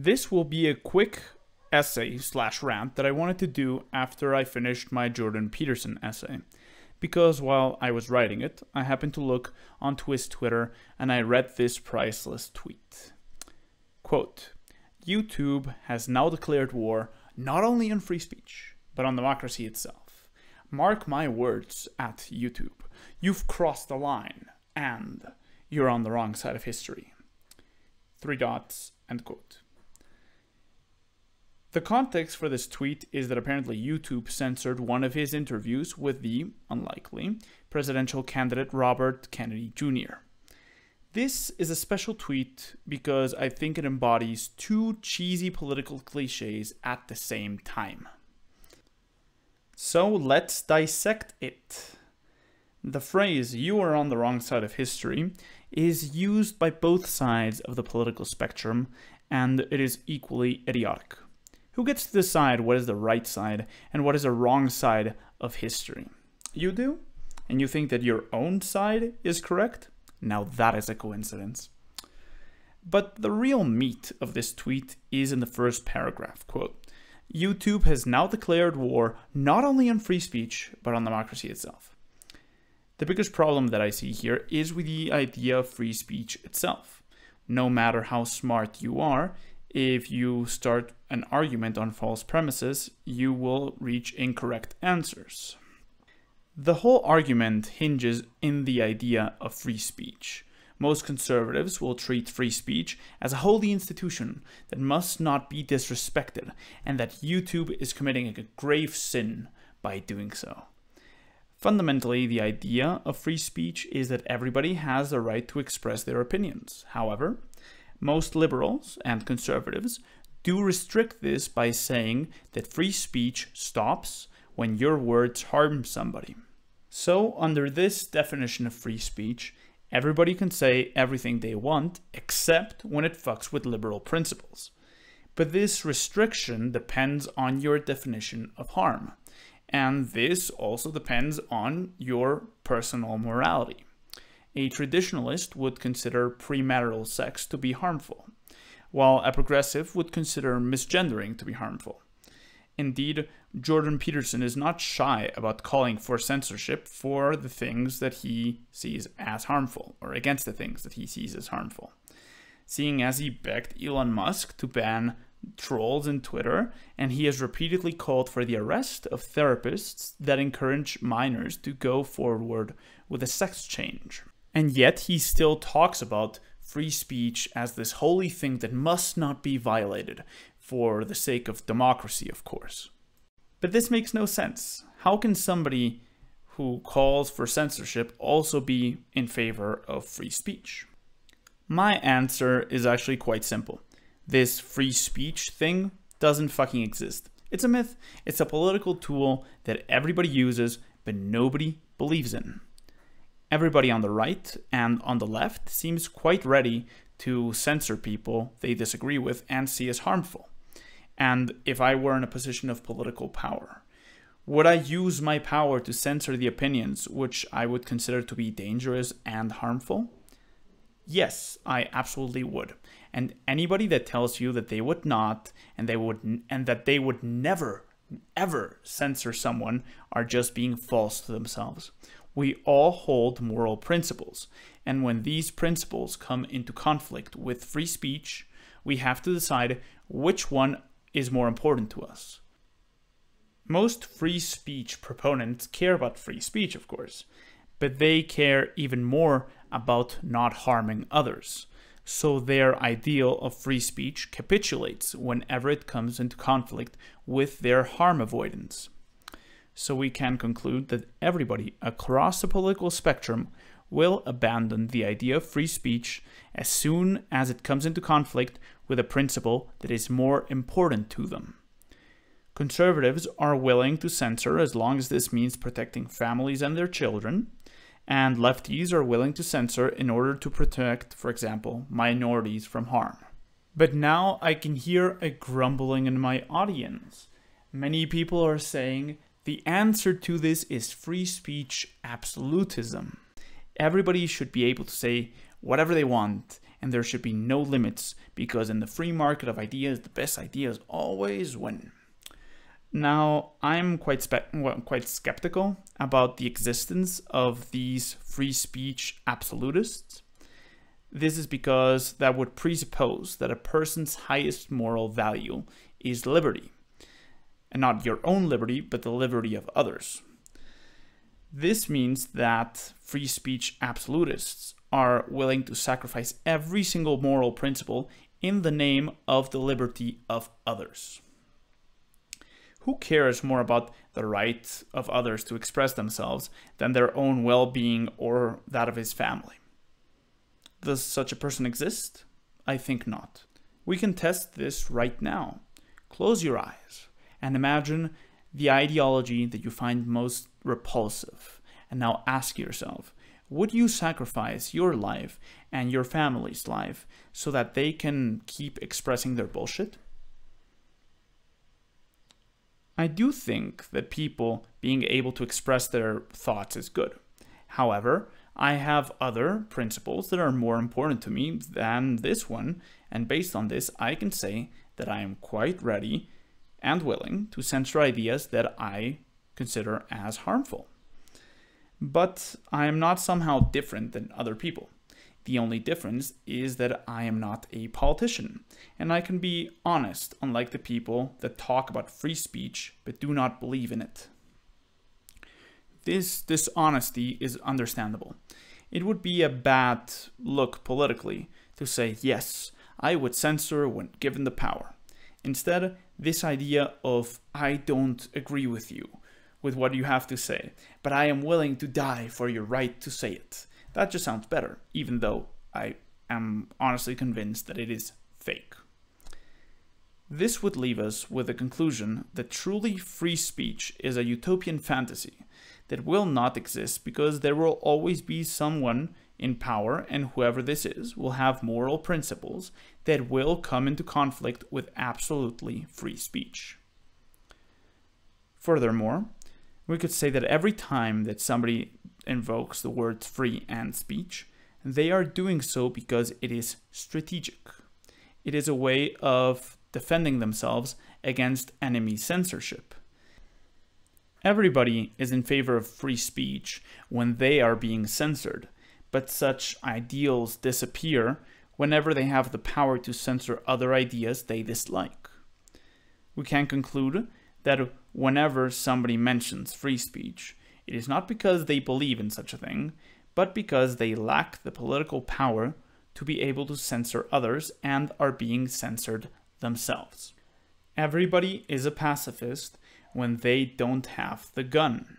This will be a quick essay slash rant that I wanted to do after I finished my Jordan Peterson essay. Because while I was writing it, I happened to look onto his Twitter and I read this priceless tweet. Quote, YouTube has now declared war not only on free speech, but on democracy itself. Mark my words at YouTube. You've crossed the line, and you're on the wrong side of history. Three dots, end quote. The context for this tweet is that apparently YouTube censored one of his interviews with the, unlikely, presidential candidate Robert Kennedy Jr. This is a special tweet because I think it embodies two cheesy political cliches at the same time. So let's dissect it. The phrase, you are on the wrong side of history, is used by both sides of the political spectrum, and it is equally idiotic. Who gets to decide what is the right side and what is the wrong side of history? You do? And you think that your own side is correct? Now that is a coincidence. But the real meat of this tweet is in the first paragraph. Quote, YouTube has now declared war not only on free speech, but on democracy itself. The biggest problem that I see here is with the idea of free speech itself. No matter how smart you are, if you start an argument on false premises, you will reach incorrect answers. The whole argument hinges in the idea of free speech. Most conservatives will treat free speech as a holy institution that must not be disrespected, and that YouTube is committing a grave sin by doing so. Fundamentally, the idea of free speech is that everybody has the right to express their opinions. However, most liberals and conservatives do restrict this by saying that free speech stops when your words harm somebody. So, under this definition of free speech, everybody can say everything they want except when it fucks with liberal principles. But this restriction depends on your definition of harm. And this also depends on your personal morality a traditionalist would consider premarital sex to be harmful, while a progressive would consider misgendering to be harmful. Indeed, Jordan Peterson is not shy about calling for censorship for the things that he sees as harmful, or against the things that he sees as harmful. Seeing as he begged Elon Musk to ban trolls in Twitter, and he has repeatedly called for the arrest of therapists that encourage minors to go forward with a sex change. And yet he still talks about free speech as this holy thing that must not be violated, for the sake of democracy, of course. But this makes no sense. How can somebody who calls for censorship also be in favor of free speech? My answer is actually quite simple. This free speech thing doesn't fucking exist. It's a myth. It's a political tool that everybody uses, but nobody believes in. Everybody on the right and on the left seems quite ready to censor people they disagree with and see as harmful. And if I were in a position of political power, would I use my power to censor the opinions which I would consider to be dangerous and harmful? Yes, I absolutely would. And anybody that tells you that they would not and they would and that they would never ever censor someone are just being false to themselves. We all hold moral principles, and when these principles come into conflict with free speech, we have to decide which one is more important to us. Most free speech proponents care about free speech, of course, but they care even more about not harming others. So their ideal of free speech capitulates whenever it comes into conflict with their harm avoidance. So we can conclude that everybody across the political spectrum will abandon the idea of free speech as soon as it comes into conflict with a principle that is more important to them. Conservatives are willing to censor as long as this means protecting families and their children, and lefties are willing to censor in order to protect, for example, minorities from harm. But now I can hear a grumbling in my audience. Many people are saying the answer to this is free speech absolutism. Everybody should be able to say whatever they want, and there should be no limits because in the free market of ideas, the best ideas always win. Now, I'm quite well, quite skeptical about the existence of these free speech absolutists. This is because that would presuppose that a person's highest moral value is liberty, and not your own liberty, but the liberty of others. This means that free speech absolutists are willing to sacrifice every single moral principle in the name of the liberty of others. Who cares more about the right of others to express themselves than their own well being or that of his family? Does such a person exist? I think not. We can test this right now. Close your eyes and imagine the ideology that you find most repulsive. And now ask yourself would you sacrifice your life and your family's life so that they can keep expressing their bullshit? I do think that people being able to express their thoughts is good. However, I have other principles that are more important to me than this one, and based on this, I can say that I am quite ready and willing to censor ideas that I consider as harmful. But I am not somehow different than other people. The only difference is that I am not a politician, and I can be honest, unlike the people that talk about free speech but do not believe in it. This dishonesty is understandable. It would be a bad look politically to say, yes, I would censor when given the power. Instead, this idea of I don't agree with you, with what you have to say, but I am willing to die for your right to say it that just sounds better, even though I am honestly convinced that it is fake. This would leave us with the conclusion that truly free speech is a utopian fantasy that will not exist because there will always be someone in power, and whoever this is will have moral principles that will come into conflict with absolutely free speech. Furthermore, we could say that every time that somebody invokes the words free and speech, they are doing so because it is strategic. It is a way of defending themselves against enemy censorship. Everybody is in favor of free speech when they are being censored, but such ideals disappear whenever they have the power to censor other ideas they dislike. We can conclude that whenever somebody mentions free speech, it is not because they believe in such a thing, but because they lack the political power to be able to censor others and are being censored themselves. Everybody is a pacifist when they don't have the gun.